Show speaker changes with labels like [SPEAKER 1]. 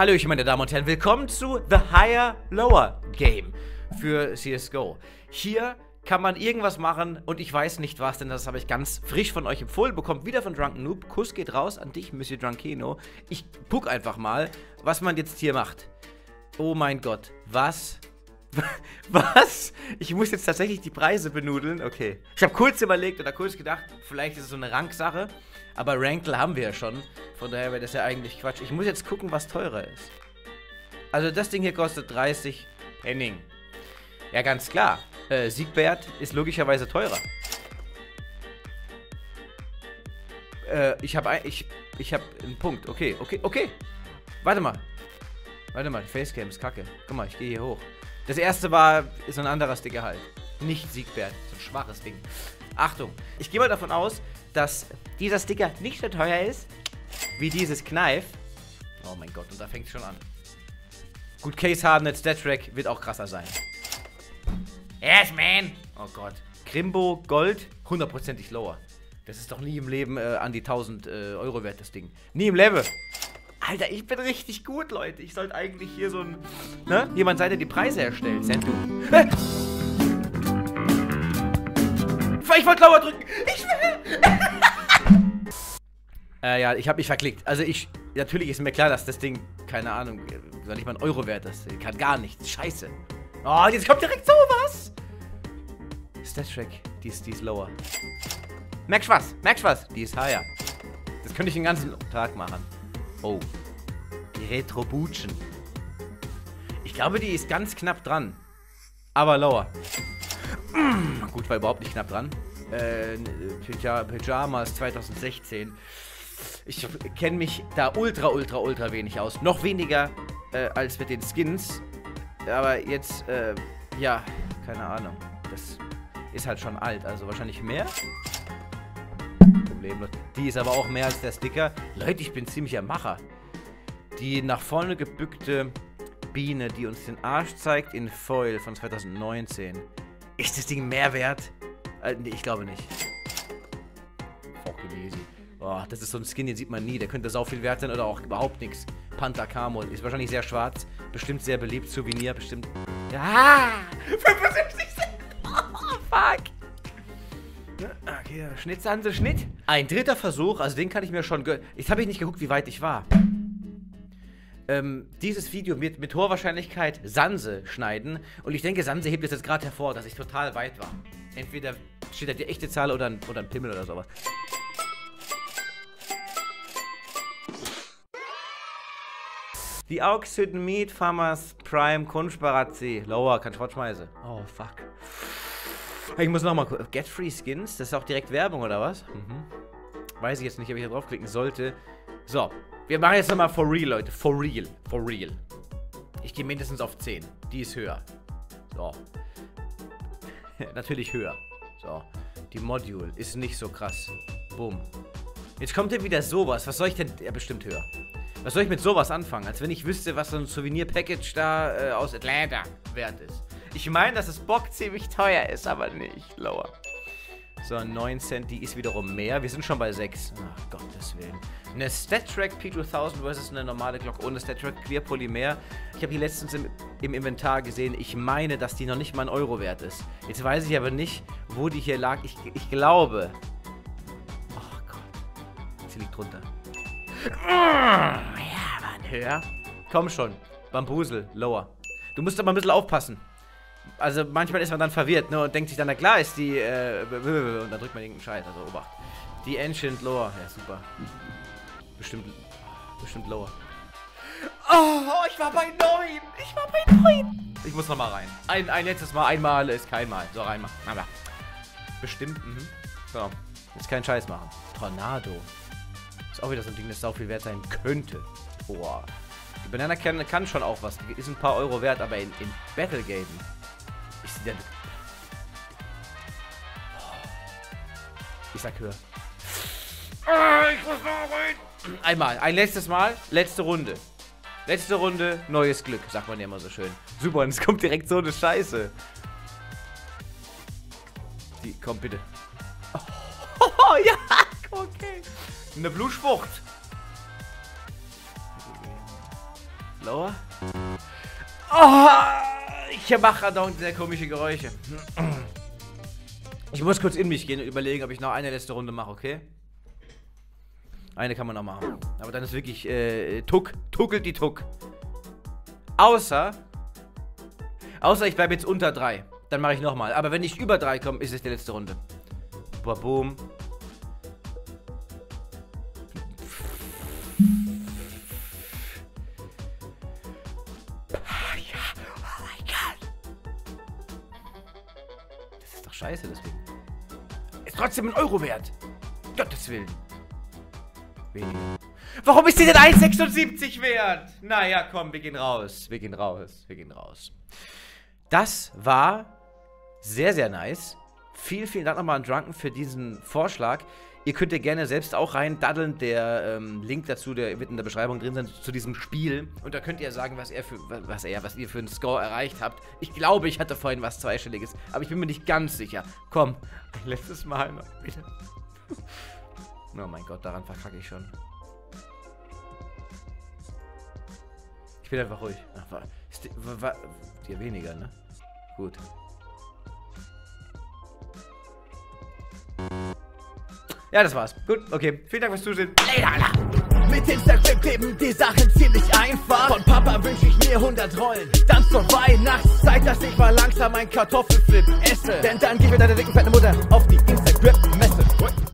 [SPEAKER 1] Hallöchen, meine Damen und Herren. Willkommen zu The Higher Lower Game für CSGO. Hier kann man irgendwas machen und ich weiß nicht was, denn das habe ich ganz frisch von euch empfohlen bekommen. Wieder von Drunken Noob. Kuss geht raus an dich, Monsieur Drunkino. Ich guck einfach mal, was man jetzt hier macht. Oh mein Gott, was? Was? Ich muss jetzt tatsächlich die Preise benudeln? Okay. Ich habe kurz überlegt oder kurz gedacht, vielleicht ist es so eine Ranksache. Aber Rankle haben wir ja schon. Von daher wäre das ja eigentlich Quatsch. Ich muss jetzt gucken, was teurer ist. Also das Ding hier kostet 30 Henning. Ja, ganz klar. Äh, Siegbert ist logischerweise teurer. Äh, ich habe ich, ich hab einen Punkt. Okay, okay, okay. Warte mal. Warte mal, Facecam ist kacke. Guck mal, ich gehe hier hoch. Das erste war so ein anderer Sticker halt. Nicht Siegbert. So ein schwaches Ding. Achtung. Ich gehe mal davon aus, dass dieser Sticker nicht so teuer ist wie dieses Knife. Oh mein Gott, und da fängt es schon an. Gut, Case Hardened Stat Track wird auch krasser sein. Yes, man! Oh Gott. Krimbo Gold, hundertprozentig lower. Das ist doch nie im Leben äh, an die 1000 äh, Euro wert, das Ding. Nie im Leben. Alter, ich bin richtig gut, Leute. Ich sollte eigentlich hier so ein... Ne? Jemand sei, der die Preise erstellt. Send du. Äh. Ich wollte Lauer drücken. Ich will... äh, ja, ich habe mich verklickt. Also ich... Natürlich ist mir klar, dass das Ding, keine Ahnung, soll nicht mal ein Euro wert ist. Kann gar nichts. Scheiße. Oh, jetzt kommt direkt sowas. Stat-Track, die ist, die ist lower. Merkst was? Merkst was? Die ist higher. Das könnte ich den ganzen Tag machen. Oh. Die Retro-Butschen. Ich glaube, die ist ganz knapp dran. Aber lower. Mm, gut, war überhaupt nicht knapp dran. Äh, Pyjamas 2016. Ich kenne mich da ultra, ultra, ultra wenig aus. Noch weniger äh, als mit den Skins. Aber jetzt, äh, ja, keine Ahnung. Das ist halt schon alt. Also wahrscheinlich mehr. Problemlos. Die ist aber auch mehr als der Sticker. Leute, ich bin ziemlicher Macher. Die nach vorne gebückte Biene, die uns den Arsch zeigt in Foil von 2019. Ist das Ding mehr wert? Äh, nee, ich glaube nicht. Fucking easy. Boah, das ist so ein Skin, den sieht man nie. Der könnte sau viel wert sein oder auch überhaupt nichts. Panther Camo. Ist wahrscheinlich sehr schwarz. Bestimmt sehr beliebt. Souvenir, bestimmt. Ja! 75 Cent! Oh, fuck! Okay, Schnitt, Sanse, Schnitt. Ein dritter Versuch, also den kann ich mir schon. Jetzt habe ich nicht geguckt, wie weit ich war. Ähm, dieses Video wird mit hoher Wahrscheinlichkeit Sanse schneiden. Und ich denke, Sanse hebt es jetzt gerade hervor, dass ich total weit war. Entweder steht da die echte Zahl oder ein, oder ein Pimmel oder sowas. Die Auxhütten Meat Farmers Prime Kunstbarazzi. Lower, kann Schrottschmeiße. Oh, fuck. Ich muss nochmal gucken. Get Free Skins? Das ist auch direkt Werbung, oder was? Mhm. Weiß ich jetzt nicht, ob ich da draufklicken sollte. So. Wir machen jetzt nochmal for real, Leute. For real. For real. Ich gehe mindestens auf 10. Die ist höher. So. Natürlich höher. So. Die Module ist nicht so krass. Boom. Jetzt kommt hier wieder sowas. Was soll ich denn... Ja, bestimmt höher. Was soll ich mit sowas anfangen? Als wenn ich wüsste, was so ein Souvenir-Package da äh, aus Atlanta wert ist. Ich meine, dass das Bock ziemlich teuer ist, aber nicht lower. So, 9 Cent, die ist wiederum mehr. Wir sind schon bei 6. Ach, Gottes Willen. Eine StatTrack P2000 versus eine normale Glock ohne StatTrack Clear Polymer. Ich habe hier letztens im, im, Inventar gesehen. Ich meine, dass die noch nicht mal ein Euro wert ist. Jetzt weiß ich aber nicht, wo die hier lag. Ich, ich glaube... Oh Gott. Sie liegt drunter. Ja, Mann, höher. Komm schon. Bambusel, lower. Du musst aber ein bisschen aufpassen also manchmal ist man dann verwirrt, ne, und denkt sich dann, na klar ist die, äh, und dann drückt man irgendeinen Scheiß, also Obacht. Die Ancient Lore, ja super. Bestimmt, bestimmt Lower. Oh, ich war bei 9, ich war bei 9. Ich muss nochmal rein. Ein, ein letztes Mal, einmal ist kein Mal. So, rein mal. Aber bestimmt, mhm. So, jetzt keinen Scheiß machen. Tornado. Ist auch wieder so ein Ding, das sau viel wert sein könnte. Boah. Die Banana kann, kann schon auch was. Ist ein paar Euro wert, aber in, in Battlegaten denn? Ich sag höher. Ich muss noch rein. Einmal, ein letztes Mal, letzte Runde. Letzte Runde, neues Glück, sagt man ja immer so schön. Super, und es kommt direkt so eine Scheiße. Die, komm bitte. Oh, ja, okay. Eine Blutschwucht. slower. Oh, ich mache andauernd sehr komische Geräusche. Ich muss kurz in mich gehen und überlegen, ob ich noch eine letzte Runde mache, okay? Eine kann man noch machen. Aber dann ist wirklich äh, Tuck, tuckelt die Tuck. Außer, außer ich bleibe jetzt unter drei. Dann mache ich nochmal. Aber wenn ich über drei komme, ist es die letzte Runde. Boah, boom. Scheiße, deswegen. Ist trotzdem ein Euro wert. Gottes Willen. Weniger. Warum ist die denn 1,76 wert? Naja, komm, wir gehen raus. Wir gehen raus. Wir gehen raus. Das war sehr, sehr nice. Vielen, vielen Dank nochmal an Drunken für diesen Vorschlag. Ihr könnt ja gerne selbst auch rein daddeln. Der ähm, Link dazu, der wird in der Beschreibung drin sein, zu diesem Spiel. Und da könnt ihr sagen, was er für, was er, was ihr für einen Score erreicht habt. Ich glaube, ich hatte vorhin was Zweistelliges, aber ich bin mir nicht ganz sicher. Komm, ein letztes Mal noch, bitte. oh mein Gott, daran verkacke ich schon. Ich bin einfach ruhig. Ach, war, ist, war, war, dir weniger, ne? Gut. Ja, das war's. Gut, okay. Vielen Dank fürs Zusehen.
[SPEAKER 2] Mit Instagram kleben die Sachen ziemlich einfach. Von Papa wünsche ich mir 100 Rollen. Dann zur Weihnachtszeit, dass ich mal langsam ein Kartoffelflip esse. Denn dann gehen wir deiner dicken fette Mutter auf die Instagram-Messe.